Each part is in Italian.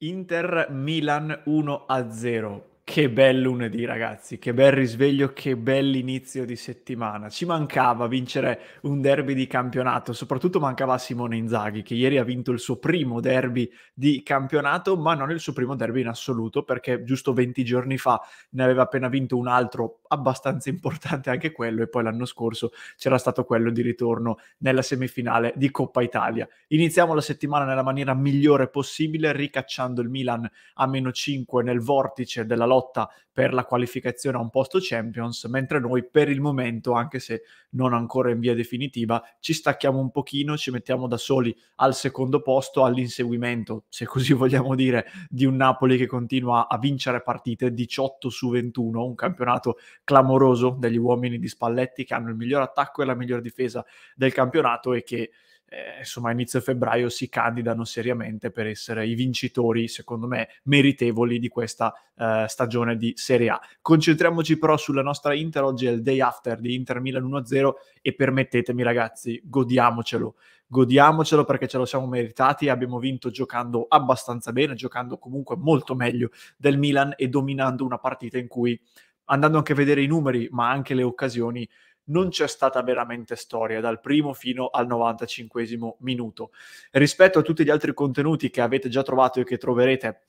Inter Milan 1-0. Che bel lunedì, ragazzi, che bel risveglio, che bell'inizio di settimana. Ci mancava vincere un derby di campionato, soprattutto mancava Simone Inzaghi, che ieri ha vinto il suo primo derby di campionato, ma non il suo primo derby in assoluto, perché giusto 20 giorni fa ne aveva appena vinto un altro abbastanza importante anche quello, e poi l'anno scorso c'era stato quello di ritorno nella semifinale di Coppa Italia. Iniziamo la settimana nella maniera migliore possibile, ricacciando il Milan a meno 5 nel vortice della lotta lotta per la qualificazione a un posto Champions, mentre noi per il momento, anche se non ancora in via definitiva, ci stacchiamo un pochino, ci mettiamo da soli al secondo posto, all'inseguimento, se così vogliamo dire, di un Napoli che continua a vincere partite 18 su 21, un campionato clamoroso degli uomini di Spalletti che hanno il miglior attacco e la miglior difesa del campionato e che eh, insomma a inizio febbraio si candidano seriamente per essere i vincitori, secondo me, meritevoli di questa eh, stagione di Serie A. Concentriamoci però sulla nostra Inter, oggi è il day after di Inter Milan 1-0 e permettetemi ragazzi, godiamocelo, godiamocelo perché ce lo siamo meritati, abbiamo vinto giocando abbastanza bene, giocando comunque molto meglio del Milan e dominando una partita in cui andando anche a vedere i numeri, ma anche le occasioni, non c'è stata veramente storia dal primo fino al 95 minuto. Rispetto a tutti gli altri contenuti che avete già trovato e che troverete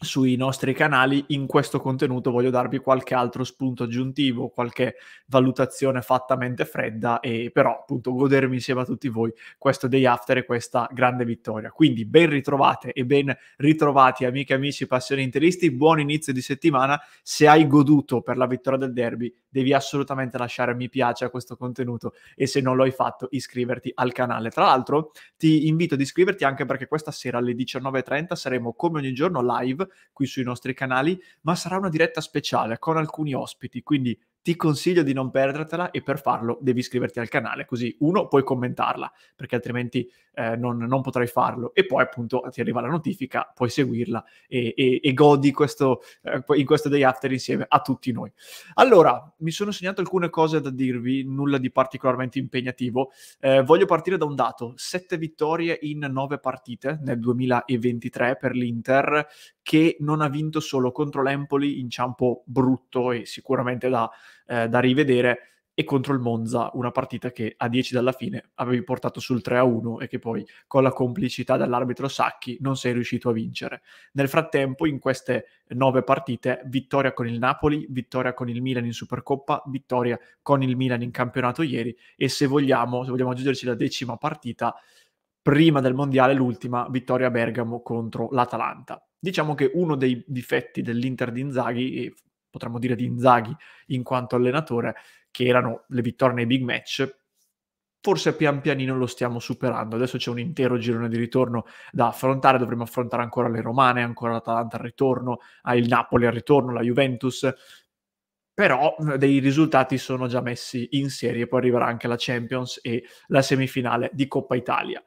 sui nostri canali, in questo contenuto voglio darvi qualche altro spunto aggiuntivo, qualche valutazione fatta mente fredda e però appunto godermi insieme a tutti voi questo day after e questa grande vittoria. Quindi ben ritrovate e ben ritrovati amiche e amici passioni interisti, buon inizio di settimana, se hai goduto per la vittoria del derby devi assolutamente lasciare mi piace a questo contenuto e se non lo hai fatto iscriverti al canale. Tra l'altro ti invito ad iscriverti anche perché questa sera alle 19.30 saremo come ogni giorno live qui sui nostri canali, ma sarà una diretta speciale con alcuni ospiti, quindi ti consiglio di non perdertela e per farlo devi iscriverti al canale, così uno puoi commentarla, perché altrimenti eh, non, non, potrai farlo, e poi appunto ti arriva la notifica, puoi seguirla e, e, e godi questo, eh, in questo day after insieme a tutti noi. Allora, mi sono segnato alcune cose da dirvi, nulla di particolarmente impegnativo. Eh, voglio partire da un dato, sette vittorie in nove partite nel 2023 per l'Inter, che non ha vinto solo contro l'Empoli, inciampo brutto e sicuramente da eh, da rivedere e contro il Monza, una partita che a 10 dalla fine avevi portato sul 3-1 e che poi con la complicità dell'arbitro Sacchi non sei riuscito a vincere. Nel frattempo, in queste nove partite, vittoria con il Napoli, vittoria con il Milan in Supercoppa, vittoria con il Milan in campionato ieri e se vogliamo, se vogliamo aggiungerci la decima partita, prima del mondiale l'ultima vittoria a Bergamo contro l'Atalanta. Diciamo che uno dei difetti dell'Inter di Inzaghi, e potremmo dire di Inzaghi in quanto allenatore, che erano le vittorie nei big match, forse pian pianino lo stiamo superando. Adesso c'è un intero girone di ritorno da affrontare, dovremo affrontare ancora le Romane, ancora l'Atalanta al ritorno, il Napoli al ritorno, la Juventus, però dei risultati sono già messi in serie, poi arriverà anche la Champions e la semifinale di Coppa Italia.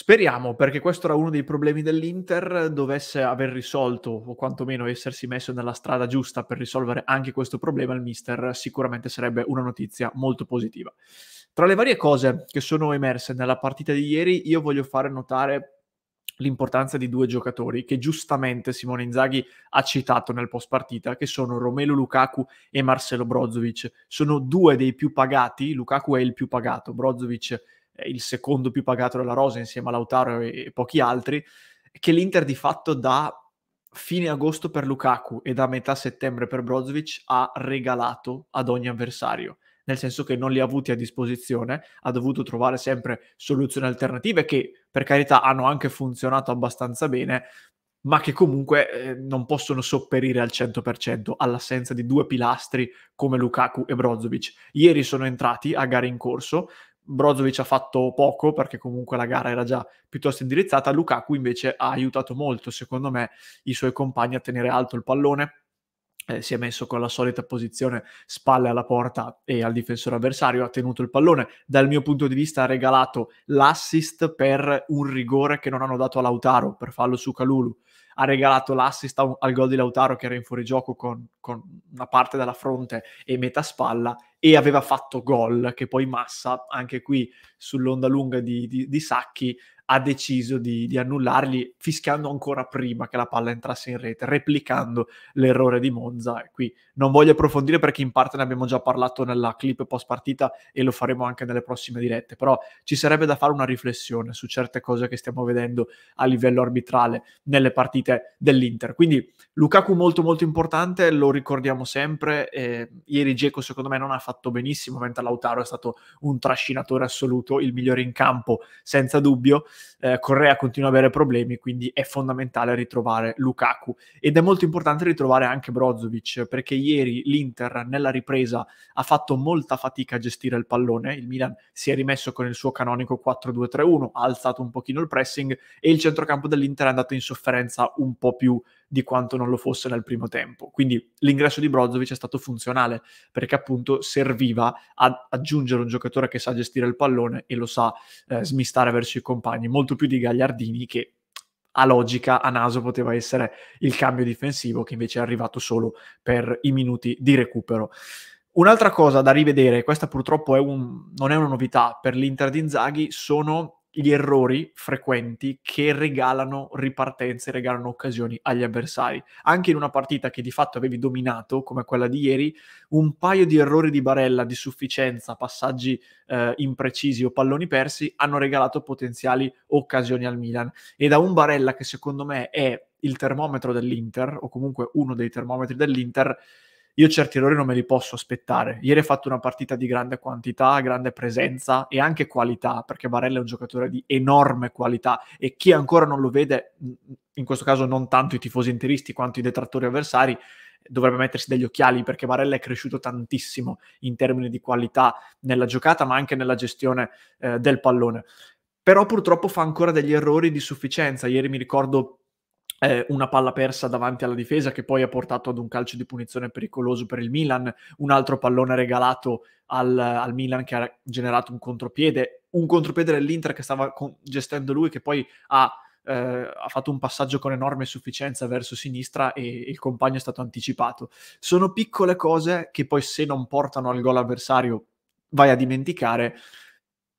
Speriamo, perché questo era uno dei problemi dell'Inter, dovesse aver risolto o quantomeno essersi messo nella strada giusta per risolvere anche questo problema, il mister sicuramente sarebbe una notizia molto positiva. Tra le varie cose che sono emerse nella partita di ieri, io voglio fare notare l'importanza di due giocatori che giustamente Simone Inzaghi ha citato nel post partita, che sono Romelu Lukaku e Marcelo Brozovic. Sono due dei più pagati, Lukaku è il più pagato, Brozovic il secondo più pagato della rosa insieme a Lautaro e, e pochi altri, che l'Inter di fatto da fine agosto per Lukaku e da metà settembre per Brozovic ha regalato ad ogni avversario nel senso che non li ha avuti a disposizione, ha dovuto trovare sempre soluzioni alternative che per carità hanno anche funzionato abbastanza bene, ma che comunque eh, non possono sopperire al 100% all'assenza di due pilastri come Lukaku e Brozovic. Ieri sono entrati a gare in corso, Brozovic ha fatto poco perché comunque la gara era già piuttosto indirizzata, Lukaku invece ha aiutato molto, secondo me, i suoi compagni a tenere alto il pallone, eh, si è messo con la solita posizione spalle alla porta e al difensore avversario, ha tenuto il pallone, dal mio punto di vista ha regalato l'assist per un rigore che non hanno dato a Lautaro per farlo su Calulu, ha regalato l'assist al gol di Lautaro che era in fuorigioco con, con una parte della fronte e metà spalla e aveva fatto gol che poi Massa, anche qui sull'onda lunga di, di, di Sacchi, ha deciso di, di, annullarli fischiando ancora prima che la palla entrasse in rete, replicando l'errore di Monza. E qui non voglio approfondire perché in parte ne abbiamo già parlato nella clip post partita e lo faremo anche nelle prossime dirette, però ci sarebbe da fare una riflessione su certe cose che stiamo vedendo a livello arbitrale nelle partite dell'Inter. Quindi Lukaku molto molto importante, lo ricordiamo sempre. Eh, ieri Geco secondo me non ha fatto benissimo, mentre Lautaro è stato un trascinatore assoluto, il migliore in campo senza dubbio. Eh, Correa continua ad avere problemi, quindi è fondamentale ritrovare Lukaku. Ed è molto importante ritrovare anche Brozovic, perché ieri l'Inter nella ripresa ha fatto molta fatica a gestire il pallone. Il Milan si è rimesso con il suo canonico 4-2-3-1, ha alzato un pochino il pressing e il centrocampo dell'Inter è andato in sofferenza un po' più di quanto non lo fosse nel primo tempo. Quindi l'ingresso di Brozovic è stato funzionale perché appunto serviva ad aggiungere un giocatore che sa gestire il pallone e lo sa eh, smistare verso i compagni, molto più di Gagliardini che a logica, a naso poteva essere il cambio difensivo che invece è arrivato solo per i minuti di recupero. Un'altra cosa da rivedere, questa purtroppo è un, non è una novità per l'Inter di Inzaghi, sono gli errori frequenti che regalano ripartenze, regalano occasioni agli avversari. Anche in una partita che di fatto avevi dominato, come quella di ieri, un paio di errori di Barella, di sufficienza, passaggi eh, imprecisi o palloni persi hanno regalato potenziali occasioni al Milan. E da un Barella che secondo me è il termometro dell'Inter, o comunque uno dei termometri dell'Inter, io certi errori non me li posso aspettare. Ieri ha fatto una partita di grande quantità, grande presenza e anche qualità, perché Barella è un giocatore di enorme qualità e chi ancora non lo vede, in questo caso non tanto i tifosi interisti quanto i detrattori avversari, dovrebbe mettersi degli occhiali perché Barella è cresciuto tantissimo in termini di qualità nella giocata, ma anche nella gestione eh, del pallone. Però purtroppo fa ancora degli errori di sufficienza. Ieri mi ricordo eh, una palla persa davanti alla difesa che poi ha portato ad un calcio di punizione pericoloso per il Milan, un altro pallone regalato al, al Milan che ha generato un contropiede, un contropiede dell'Inter che stava con, gestendo lui che poi ha, eh, ha, fatto un passaggio con enorme sufficienza verso sinistra e il compagno è stato anticipato. Sono piccole cose che poi se non portano al gol avversario vai a dimenticare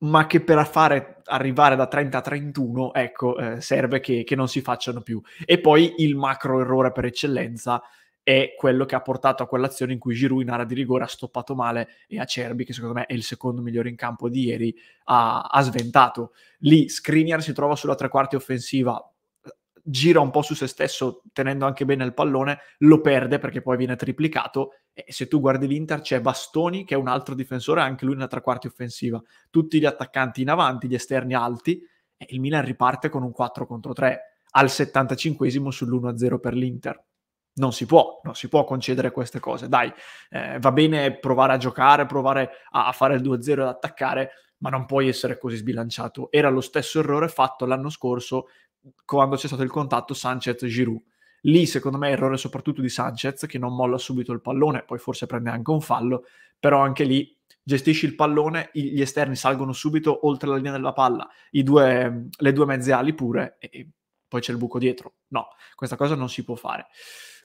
ma che per fare arrivare da 30 a 31, ecco, eh, serve che, che, non si facciano più. E poi il macro errore per eccellenza è quello che ha portato a quell'azione in cui Giroud in area di rigore ha stoppato male e Acerbi, che secondo me è il secondo migliore in campo di ieri, ha, ha sventato. Lì Skriniar si trova sulla tre quarti offensiva, gira un po' su se stesso tenendo anche bene il pallone, lo perde perché poi viene triplicato e se tu guardi l'Inter c'è Bastoni che è un altro difensore, anche lui nella tre quarti offensiva, tutti gli attaccanti in avanti, gli esterni alti e il Milan riparte con un 4 contro 3 al 75esimo sull'1-0 per l'Inter. Non si può, non si può concedere queste cose. Dai, eh, va bene provare a giocare, provare a, fare il 2-0 ed attaccare, ma non puoi essere così sbilanciato. Era lo stesso errore fatto l'anno scorso quando c'è stato il contatto Sanchez-Giroud. Lì, secondo me, errore soprattutto di Sanchez, che non molla subito il pallone, poi forse prende anche un fallo, però anche lì gestisci il pallone, gli esterni salgono subito oltre la linea della palla, due, le due mezze ali pure, e poi c'è il buco dietro. No, questa cosa non si può fare.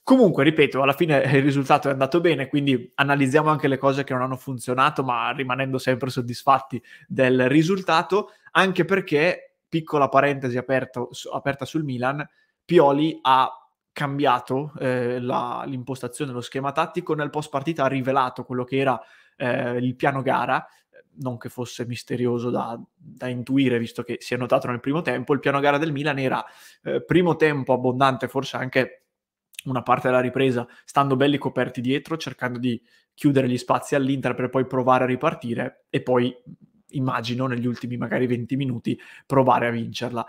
Comunque, ripeto, alla fine il risultato è andato bene, quindi analizziamo anche le cose che non hanno funzionato, ma rimanendo sempre soddisfatti del risultato, anche perché piccola parentesi aperto, aperta sul Milan, Pioli ha cambiato eh, la, l'impostazione, lo schema tattico, nel post partita ha rivelato quello che era eh, il piano gara, non che fosse misterioso da, da, intuire, visto che si è notato nel primo tempo, il piano gara del Milan era eh, primo tempo abbondante, forse anche una parte della ripresa, stando belli coperti dietro, cercando di chiudere gli spazi all'Inter per poi provare a ripartire e poi immagino negli ultimi magari 20 minuti provare a vincerla.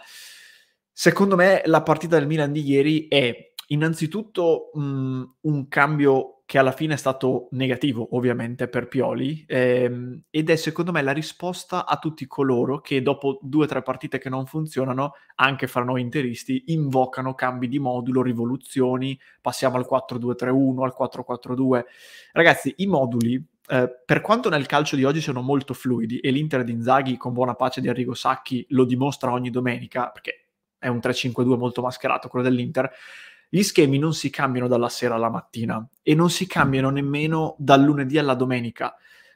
Secondo me la partita del Milan di ieri è innanzitutto mh, un cambio che alla fine è stato negativo ovviamente per Pioli ehm, ed è secondo me la risposta a tutti coloro che dopo due o tre partite che non funzionano, anche fra noi interisti, invocano cambi di modulo, rivoluzioni, passiamo al 4-2-3-1, al 4-4-2. Ragazzi, i moduli eh, per quanto nel calcio di oggi siano molto fluidi e l'Inter di Inzaghi con buona pace di Arrigo Sacchi lo dimostra ogni domenica, perché è un 3-5-2 molto mascherato quello dell'Inter, gli schemi non si cambiano dalla sera alla mattina e non si cambiano nemmeno dal lunedì alla domenica.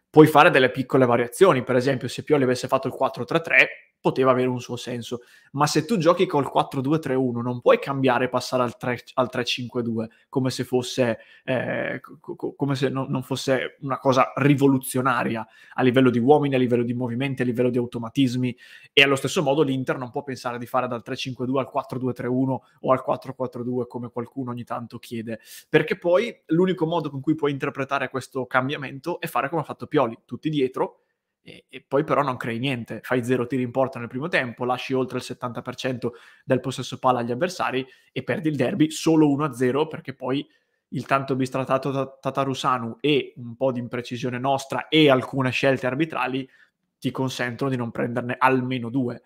Puoi fare delle piccole variazioni, per esempio se Pioli avesse fatto il 4-3-3 poteva avere un suo senso. Ma se tu giochi col 4-2-3-1 non puoi cambiare e passare al, 3, al 3-5-2 come se fosse, eh, co- come se no, non fosse una cosa rivoluzionaria a livello di uomini, a livello di movimenti, a livello di automatismi e allo stesso modo l'Inter non può pensare di fare dal 3-5-2 al 4-2-3-1 o al 4-4-2 come qualcuno ogni tanto chiede, perché poi l'unico modo con cui puoi interpretare questo cambiamento è fare come ha fatto Pioli, tutti dietro e, e, poi però non crei niente, fai zero tiri in porta nel primo tempo, lasci oltre il 70% del possesso palla agli avversari e perdi il derby solo 1-0 perché poi il tanto bistrattato Tatarusanu e un po' di imprecisione nostra e alcune scelte arbitrali ti consentono di non prenderne almeno due.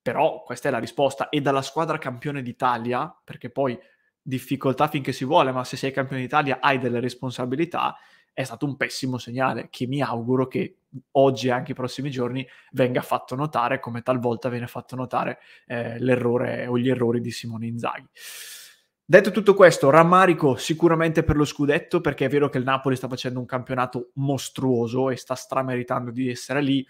Però questa è la risposta e dalla squadra campione d'Italia, perché poi difficoltà finché si vuole, ma se sei campione d'Italia hai delle responsabilità, è stato un pessimo segnale che mi auguro che oggi e anche i prossimi giorni venga fatto notare come talvolta viene fatto notare eh, l'errore o gli errori di Simone Inzaghi. Detto tutto questo, rammarico sicuramente per lo scudetto perché è vero che il Napoli sta facendo un campionato mostruoso e sta strameritando di essere lì,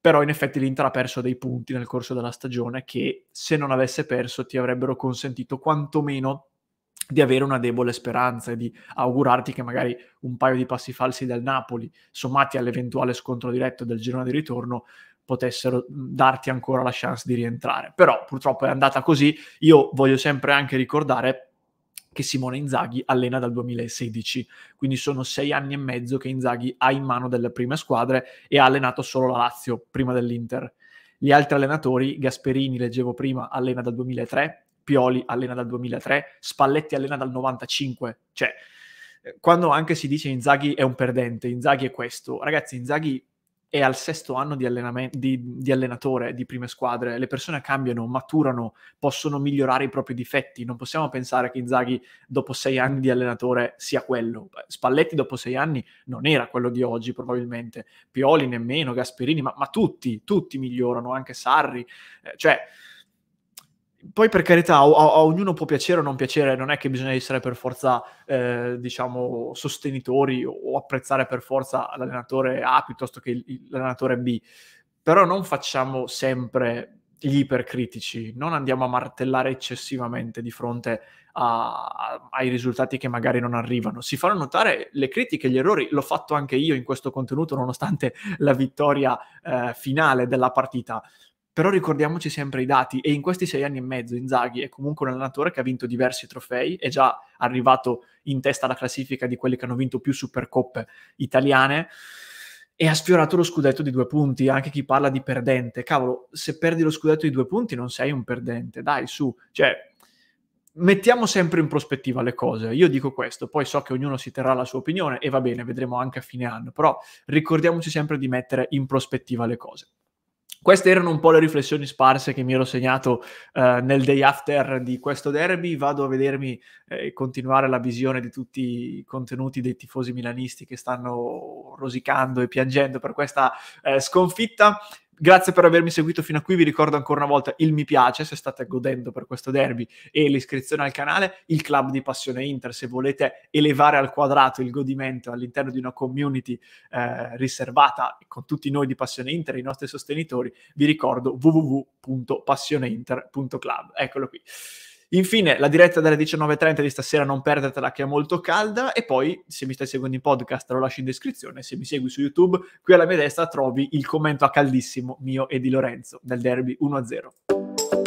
però in effetti l'Inter ha perso dei punti nel corso della stagione che se non avesse perso ti avrebbero consentito quantomeno di avere una debole speranza e di augurarti che magari un paio di passi falsi del Napoli, sommati all'eventuale scontro diretto del girone di ritorno, potessero darti ancora la chance di rientrare. Però purtroppo è andata così. Io voglio sempre anche ricordare che Simone Inzaghi allena dal 2016, quindi sono sei anni e mezzo che Inzaghi ha in mano delle prime squadre e ha allenato solo la Lazio prima dell'Inter. Gli altri allenatori, Gasperini, leggevo prima, allena dal 2003, Pioli allena dal 2003, Spalletti allena dal 95, cioè eh, quando anche si dice Inzaghi è un perdente, Inzaghi è questo, ragazzi Inzaghi è al sesto anno di, di, di, allenatore di prime squadre, le persone cambiano, maturano, possono migliorare i propri difetti, non possiamo pensare che Inzaghi dopo sei anni di allenatore sia quello. Spalletti dopo sei anni non era quello di oggi probabilmente, Pioli nemmeno, Gasperini, ma, ma tutti, tutti migliorano, anche Sarri, eh, cioè poi per carità, a, a, ognuno può piacere o non piacere, non è che bisogna essere per forza, eh, diciamo, sostenitori o, o, apprezzare per forza l'allenatore A piuttosto che il, l'allenatore B, però non facciamo sempre gli ipercritici, non andiamo a martellare eccessivamente di fronte a, ai risultati che magari non arrivano. Si fanno notare le critiche, gli errori, l'ho fatto anche io in questo contenuto nonostante la vittoria eh, finale della partita però ricordiamoci sempre i dati e in questi sei anni e mezzo Inzaghi è comunque un allenatore che ha vinto diversi trofei, è già arrivato in testa alla classifica di quelli che hanno vinto più Supercoppe italiane e ha sfiorato lo scudetto di due punti, anche chi parla di perdente, cavolo, se perdi lo scudetto di due punti non sei un perdente, dai su, cioè mettiamo sempre in prospettiva le cose. Io dico questo, poi so che ognuno si terrà la sua opinione e va bene, vedremo anche a fine anno, però ricordiamoci sempre di mettere in prospettiva le cose. Queste erano un po' le riflessioni sparse che mi ero segnato eh, nel day after di questo derby. Vado a vedermi e eh, continuare la visione di tutti i contenuti dei tifosi milanisti che stanno rosicando e piangendo per questa eh, sconfitta. Grazie per avermi seguito fino a qui, vi ricordo ancora una volta il mi piace se state godendo per questo derby e l'iscrizione al canale, il club di Passione Inter se volete elevare al quadrato il godimento all'interno di una community eh, riservata con tutti noi di Passione Inter, i nostri sostenitori, vi ricordo www.passioneinter.club. Eccolo qui. Infine, la diretta delle 19.30 di stasera non perdetela che è molto calda e poi, se mi stai seguendo in podcast, lo lascio in descrizione. Se mi segui su YouTube, qui alla mia destra trovi il commento a caldissimo mio e di Lorenzo del derby 1-0.